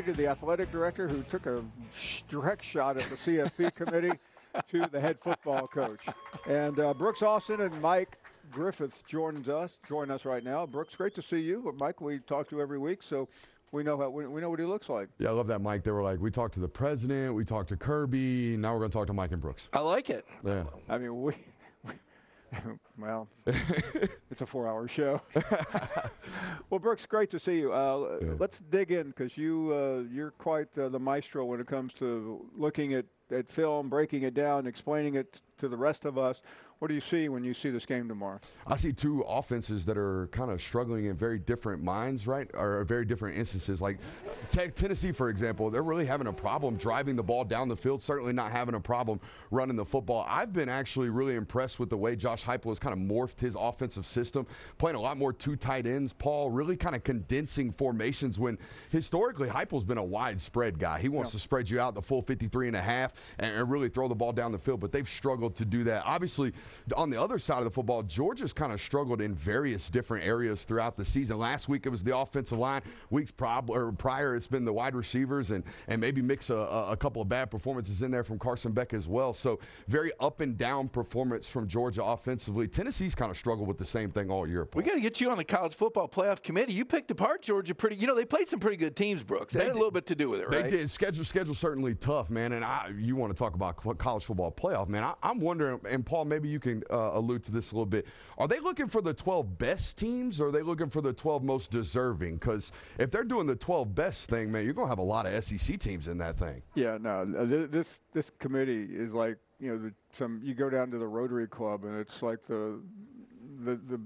to the athletic director who took a direct shot at the CFP committee to the head football coach. And uh, Brooks Austin and Mike Griffith joins us, join us right now. Brooks, great to see you. Mike, we talk to you every week, so we know how we, we know what he looks like. Yeah, I love that, Mike. They were like, we talked to the president, we talked to Kirby, now we're going to talk to Mike and Brooks. I like it. Yeah. I mean, we. well, it's a four-hour show. well, Brooks, great to see you. Uh, Yeah. Let's dig in because you uh, you're quite uh, the maestro when it comes to looking at, at film, breaking it down, explaining it to the rest of us. What do you see when you see this game tomorrow? I see two offenses that are kind of struggling in very different minds, right? Or very different instances. Like Te- Tennessee, for example, they're really having a problem driving the ball down the field, certainly not having a problem running the football. I've been actually really impressed with the way Josh Heupel has kind of morphed his offensive system, playing a lot more two tight ends, Paul, really kind of condensing formations when historically Heupel's been a wide spread guy. He wants to spread you out the full 53 and a half and, and really throw the ball down the field, but they've struggled to do that. Obviously, on the other side of the football, Georgia's kind of struggled in various different areas throughout the season. Last week it was the offensive line. Weeks prob- or prior it's been the wide receivers and and maybe mix a, a couple of bad performances in there from Carson Beck as well. So very up and down performance from Georgia offensively. Tennessee's kind of struggled with the same thing all year. We got to get you on the college football playoff committee. You picked apart Georgia pretty. You know they played some pretty good teams, Brooks. That They had a little bit to do with it, right? They did. Schedule schedule certainly tough, man. And I, you want to talk about college football playoff, man? I, I'm wondering, and Paul, maybe you can uh, allude to this a little bit. Are they looking for the 12 best teams, or are they looking for the 12 most deserving? Because if they're doing the 12 best thing, man, you're gonna have a lot of SEC teams in that thing. Yeah, no, uh, this this committee is like you know the, some. You go down to the Rotary Club and it's like the the the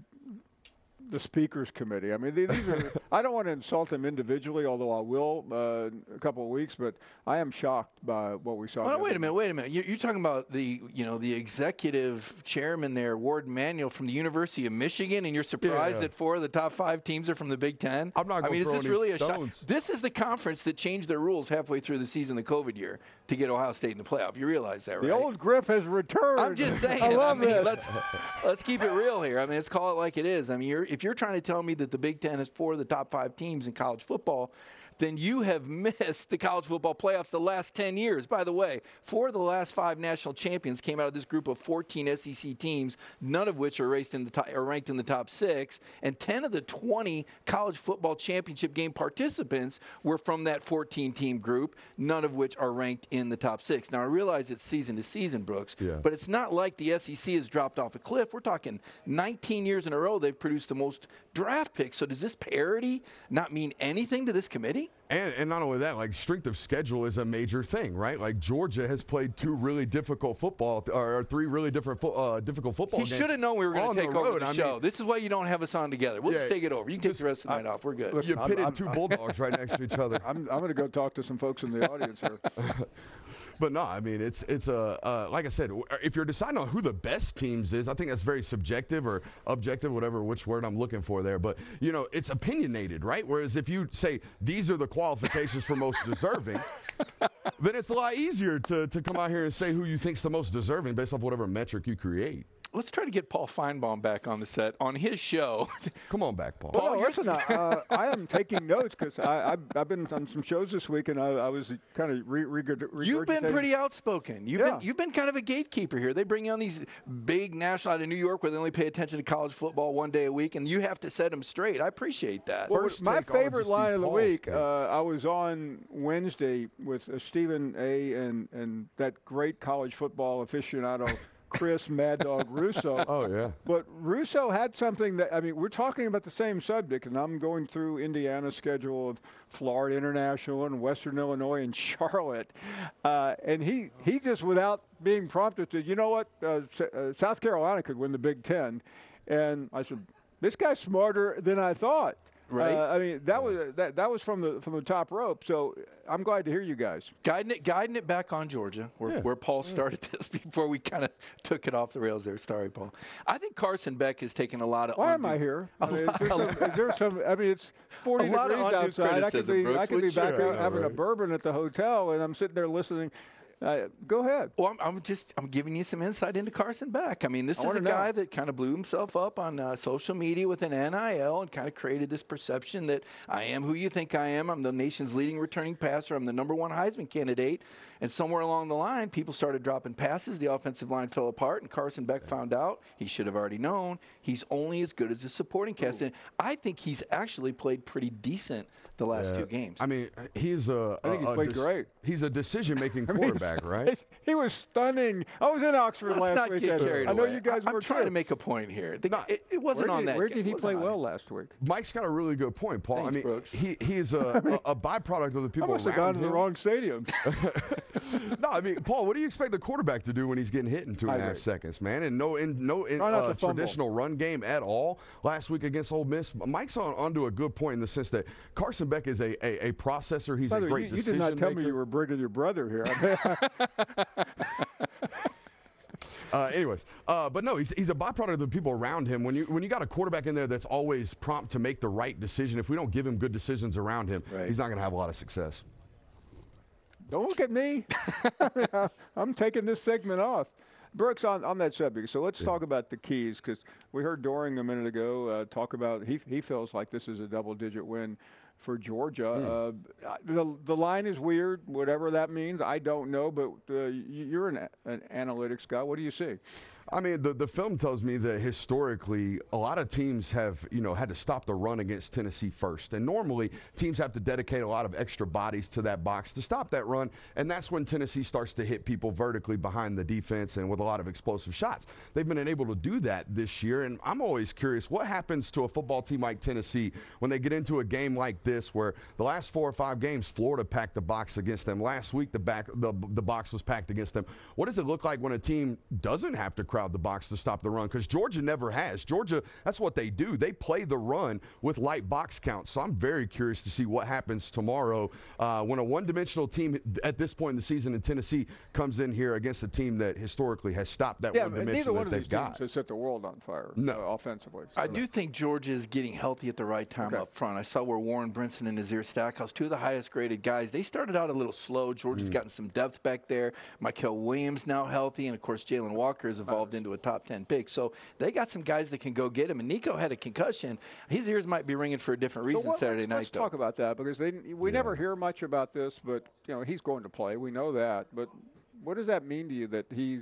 the speakers committee. I mean, these these are. I don't want to insult them individually, although I will uh, in a couple of weeks. But I am shocked by what we saw. Well, wait a minute, wait a minute. You're, you're talking about the, you know, the executive chairman there, Warde Manuel from the University of Michigan, and you're surprised Yeah. that four of the top five teams are from the Big Ten. I'm not I mean, is this any really a shock? This is the conference that changed their rules halfway through the season, the COVID year, to get Ohio State in the playoff. You realize that, right? The old Griff has returned. I'm just saying. I love mean, this. Let's let's keep it real here. I mean, let's call it like it is. I mean, you're, if you're trying to tell me that the Big Ten is four of the top five teams in college football, then you have missed the college football playoffs the last 10 years. By the way, four of the last five national champions came out of this group of 14 SEC teams, none of which are ranked in the top, are ranked in the top six, and 10 of the 20 college football championship game participants were from that 14 team group, none of which are ranked in the top six. Now I realize it's season to season, Brooks, Yeah. but it's not like the SEC has dropped off a cliff. We're talking 19 years in a row they've produced the most draft picks. So does this parity not mean anything to this committee? And, and not only that, like strength of schedule is a major thing, right? Like Georgia has played two really difficult football, or three really different fo- uh, difficult football He should have known we were going to take the over road. the I show. mean, this is why you don't have us on together. We'll just take it over. You can take the rest of the night off. We're good. Listen, you I'm- pitted I'm- two bulldogs right next to each other. I'm, I'm going to go talk to some folks in the audience here. But no, I mean it's it's a uh, like I said, if you're deciding on who the best teams is, I think that's very subjective or objective, whatever which word I'm looking for there. But you know, it's opinionated, right? Whereas if you say these are the qualifications for most deserving, then it's a lot easier to to come out here and say who you think's the most deserving based off whatever metric you create. Let's try to get Paul Finebaum back on the set on his show. Come on back, Paul. Well, no, listen, I, uh, I am taking notes because I've, I've been on some shows this week and I, I was kind of re- regurg- You've been pretty outspoken. You've Yeah. been you've been kind of a gatekeeper here. They bring you on these big national out of New York where they only pay attention to college football one day a week, and you have to set them straight. I appreciate that. Well, First my take ought to favorite line of the week. Uh, I was on Wednesday with uh, Stephen A. and and that great college football aficionado Chris Mad Dog Russo. Oh yeah. But Russo had something that I mean, we're talking about the same subject, and I'm going through Indiana's schedule of Florida International and Western Illinois and Charlotte, uh, and he he just without being prompted said, you know what, uh, S- uh, South Carolina could win the Big Ten, and I said, this guy's smarter than I thought. Right. Uh, I mean, that was that, that was from the from the top rope. So I'm glad to hear you guys. guiding it, guiding it back on Georgia, where, Yeah. where Paul started this before we kind of took it off the rails there. Sorry, Paul. I think Carson Beck has taken a lot of. Why am I here? I A mean, is, there some, is there some? I mean, it's 40 A degrees outside. I could be, Brooks, I could be back Sure, out yeah, having a bourbon at the hotel, and I'm sitting there listening. Uh, go ahead. Well, I'm, I'm, just I'm giving you some insight into Carson Beck. I mean, this I is a know. guy that kind of blew himself up on uh, social media with an NIL and kind of created this perception that I am who you think I am. I'm the nation's leading returning passer. I'm the number one Heisman candidate. And somewhere along the line, people started dropping passes. The offensive line fell apart, and Carson Beck found out he should have already known he's only as good as his supporting cast. And I think he's actually played pretty decent the last two games. I mean, he's a. I think a- he's a played great. He's a decision-making quarterback, right? He was stunning. I was in Oxford Let's last not get weekend. carried I know away. you guys I'm were trying too. to make a point here. The- No, it, it wasn't on did, that. Where ga- did he play well it. last week? Mike's got a really good point, Paul. Thanks, I mean, Brooks. he he is a, a, a byproduct of the people. I people must have around gone to the wrong stadium. no, I mean, Paul, what do you expect the quarterback to do when he's getting hit in two and a half seconds, man? And no, in no in, uh, traditional run game at all last week against Ole Miss. Mike's on onto a good point in the sense that Carson Beck is a a, a processor. He's By a way, great you, you did not tell maker. me you were bringing your brother here. Uh, anyways, uh, but no, he's, he's a byproduct of the people around him. When you when you got a quarterback in there that's always prompt to make the right decision, if we don't give him good decisions around him, Right. he's not going to have a lot of success. Don't look at me. I'm taking this segment off. Brooks, on, on that subject, so let's talk about the keys because we heard Doring a minute ago uh, talk about he, he feels like this is a double digit win for Georgia. Uh, the, the line is weird, whatever that means. I don't know, but uh, you're an, an analytics guy. What do you see? I mean, the, the film tells me that historically, a lot of teams have, you know, had to stop the run against Tennessee first. And normally, teams have to dedicate a lot of extra bodies to that box to stop that run. And that's when Tennessee starts to hit people vertically behind the defense and with a lot of explosive shots. They've been able to do that this year. And I'm always curious what happens to a football team like Tennessee when they get into a game like this, where the last four or five games, Florida packed the box against them. Last week, the, back, the, the box was packed against them. What does it look like when a team doesn't have to crowd the box to stop the run? Because Georgia never has. Georgia, that's what they do. They play the run with light box counts. So I'm very curious to see what happens tomorrow uh, when a one-dimensional team at this point in the season in Tennessee comes in here against a team that historically has stopped that Yeah, one but dimension neither one that of they've these got. teams has set the world on fire No. uh, offensively. I So- do think Georgia is getting healthy at the right time Okay. up front. I saw where Warren Brinson and Nazir Stackhouse, two of the highest graded guys, they started out a little slow. Mm. Georgia's gotten some depth back there. Mykel Williams now healthy, and of course Jalon Walker has evolved into a top ten pick. So they got some guys that can go get him. And Nico had a concussion. His ears might be ringing for a different So reason what- Saturday let's, night. Let's though. talk about that because they, we never hear much about this, but you know he's going to play. We know that, but what does that mean to you that he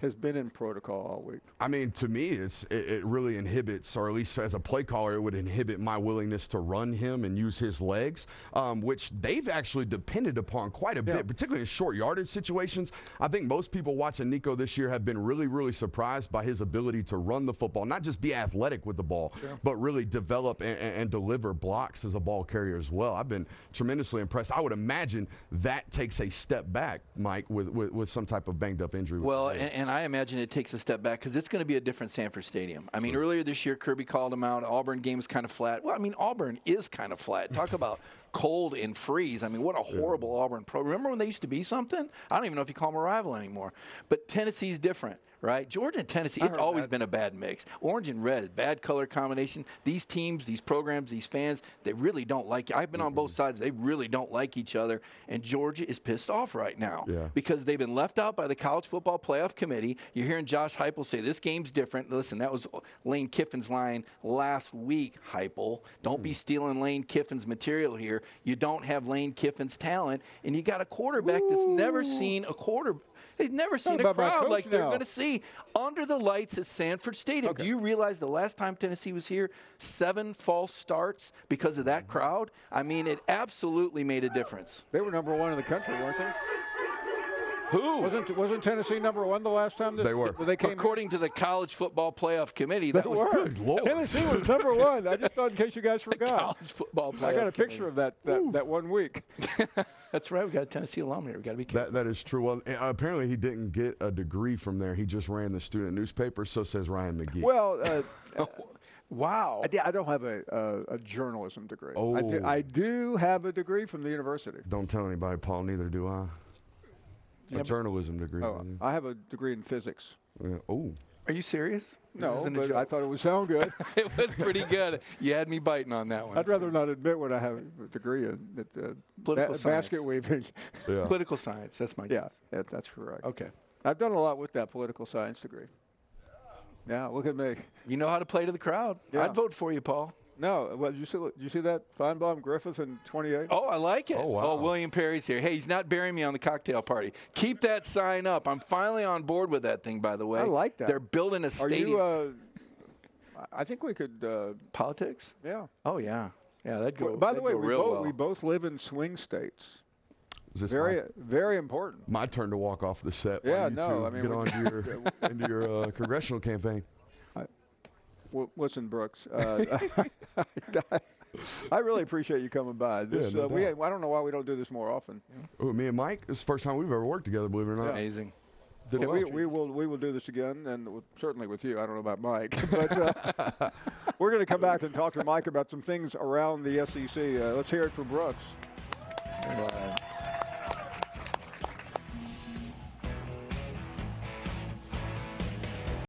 has been in protocol all week? I mean, to me, it's it, it really inhibits, or at least as a play caller, it would inhibit my willingness to run him and use his legs, um, which they've actually depended upon quite a Yeah. bit, particularly in short yardage situations. I think most people watching Nico this year have been really, really surprised by his ability to run the football, not just be athletic with the ball, but really develop and, and, and deliver blocks as a ball carrier as well. I've been tremendously impressed. I would imagine that takes a step back, Mike, with, with, with some type of banged up injury. Well, the and, and I imagine it takes a step back because it's going to be a different Sanford Stadium. I mean, earlier this year, Kirby called him out. Auburn game was kind of flat. Well, I mean, Auburn is kind of flat. Talk about cold and freeze. I mean, what a horrible Auburn pro. Remember when they used to be something? I don't even know if you call them a rival anymore. But Tennessee's different. Right, Georgia and Tennessee. It's always that. been a bad mix. Orange and red, bad color combination. These teams, these programs, these fans, they really don't like. you. I've been on mm-hmm. both sides. They really don't like each other, and Georgia is pissed off right now Yeah. because they've been left out by the College Football Playoff Committee. You're hearing Josh Heupel say this game's different. Listen, that was Lane Kiffin's line last week. Heupel, don't be mm-hmm. stealing Lane Kiffin's material here. You don't have Lane Kiffin's talent, and you got a quarterback that's never seen a quarter. They've never seen a crowd like they're going to see under the lights at Sanford Stadium. Do you realize the last time Tennessee was here, seven false starts because of that crowd? I mean, it absolutely made a difference. They were number one in the country, weren't they? Who? Wasn't wasn't Tennessee number one the last time that They were. They came. According to the College Football Playoff Committee, that They was were. Good Lord. Tennessee was number one. I just thought in case you guys the forgot. College Football Playoff I got a picture Committee. of that that, that one week. That's right. We got a Tennessee alum here. We got to be careful. That, that is true. Well, uh, apparently he didn't get a degree from there. He just ran the student newspaper. So says Ryan McGee. Well, uh, wow. I, I don't have a, a, a journalism degree. I, do, Oh. I do have a degree from the university. Don't tell anybody, Paul. Neither do I. Yeah, A but- journalism degree. Oh, I have a degree in physics. Yeah. Oh, Are you serious? No, but. I thought it would sound good. it was pretty good. You had me biting on that one. I'd rather not admit what I have a degree in. It, uh, Political ba- science. basket weaving. Yeah. Political science. That's my yeah, guess. that, that's correct. Okay. I've done a lot with that political science degree. Yeah, look at me. You know how to play to the crowd. Yeah. I'd vote for you, Paul. No, well, did you see, did you see that Finebaum Griffith in 28? Oh, I like it. Oh, wow. oh, William Perry's here. Hey, he's not burying me on the cocktail party. Keep that sign up. I'm finally on board with that thing, by the way. I like that. They're building a stadium. Are you? Uh, I I think we could. Uh, Politics? yeah. Oh, yeah. Yeah, that'd go. By the that'd way, we real both, well. we both live in swing states. Is this Very, my, very important. my turn to walk off the set? Yeah, while you no, two I mean, get on to your into your uh, congressional campaign. W- listen, Brooks. Uh, I really appreciate you coming by. This, no uh, we, doubt. I don't know why we don't do this more often. Oh, me and Mike. This is the first time we've ever worked together. Believe it or not. Amazing. Did Yeah, we, we will we will do this again, and with, certainly with you. I don't know about Mike, but uh, we're going to come back and talk to Mike about some things around the SEC. Uh, let's hear it from Brooks.